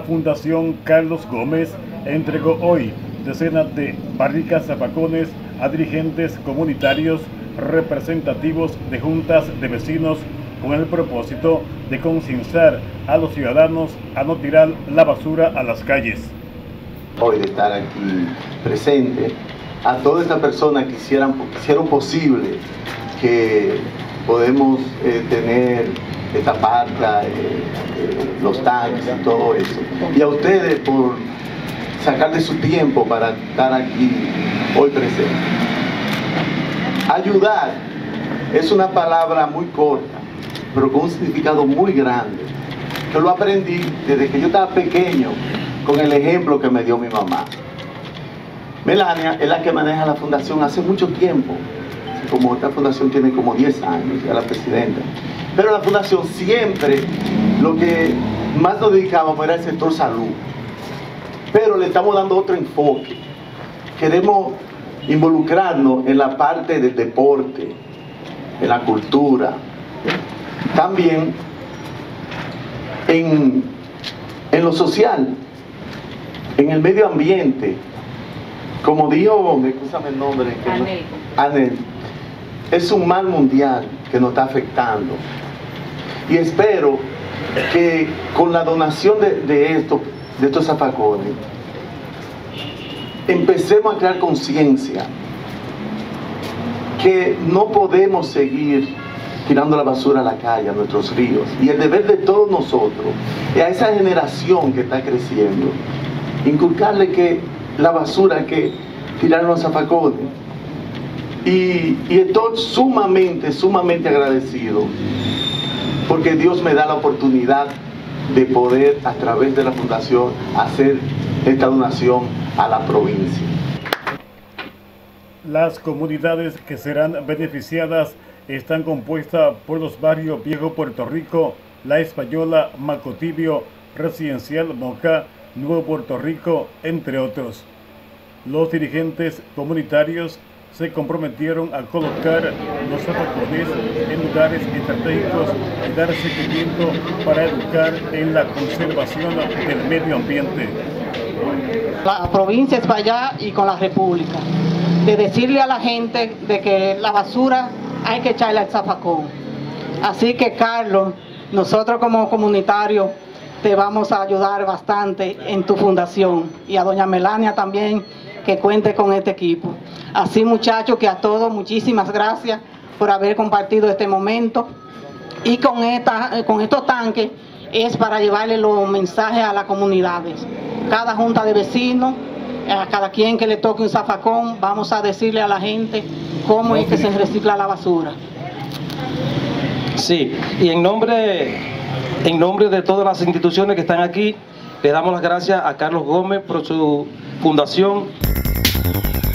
Fundación Carlos Gómez entregó hoy decenas de barricas zapacones a dirigentes comunitarios representativos de juntas de vecinos con el propósito de concienciar a los ciudadanos a no tirar la basura a las calles. Hoy de estar aquí presente, a todas estas personas que hicieran, hicieron posible que podemos eh, tener parca, eh, eh, los tanques y todo eso. Y a ustedes por sacar de su tiempo para estar aquí hoy presente. Ayudar es una palabra muy corta, pero con un significado muy grande. Yo lo aprendí desde que yo estaba pequeño con el ejemplo que me dio mi mamá. Melania es la que maneja la fundación hace mucho tiempo. Como esta fundación tiene como 10 años, ya la presidenta. Pero la fundación siempre lo que más nos dedicamos era el sector salud. Pero le estamos dando otro enfoque. Queremos involucrarnos en la parte del deporte, en la cultura, también en, en lo social, en el medio ambiente. Como dijo, me el nombre, Anel. Anel, es un mal mundial que nos está afectando. Y espero que con la donación de, esto, de estos zapacones, empecemos a crear conciencia que no podemos seguir tirando la basura a la calle, a nuestros ríos. Y el deber de todos nosotros, y a esa generación que está creciendo, inculcarle que la basura que tirar en los zapacones. Y, estoy sumamente, sumamente agradecido porque Dios me da la oportunidad de poder a través de la fundación hacer esta donación a la provincia. Las comunidades que serán beneficiadas están compuestas por los barrios Viejo Puerto Rico, La Española, Macotibio, Residencial Moca, Nuevo Puerto Rico, entre otros. Los dirigentes comunitarios se comprometieron a colocar los zapacones en lugares estratégicos y dar seguimiento para educar en la conservación del medio ambiente. La provincia es para allá y con la república. De decirle a la gente de que la basura hay que echarle al zafacón. Así que Carlos, nosotros como comunitarios te vamos a ayudar bastante en tu fundación y a doña Melania también que cuente con este equipo. Así muchachos, que a todos muchísimas gracias por haber compartido este momento. Y con, esta, con estos tanques es para llevarle los mensajes a las comunidades. Cada junta de vecinos, a cada quien que le toque un zafacón, vamos a decirle a la gente cómo es que se recicla la basura. Sí, y en nombre, en nombre de todas las instituciones que están aquí, le damos las gracias a Carlos Gómez por su fundación. Thank you.